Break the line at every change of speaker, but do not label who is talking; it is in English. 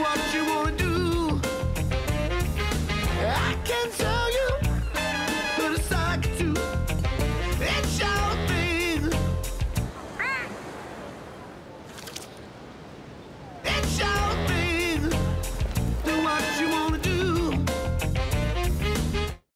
what you wanna do. I can tell.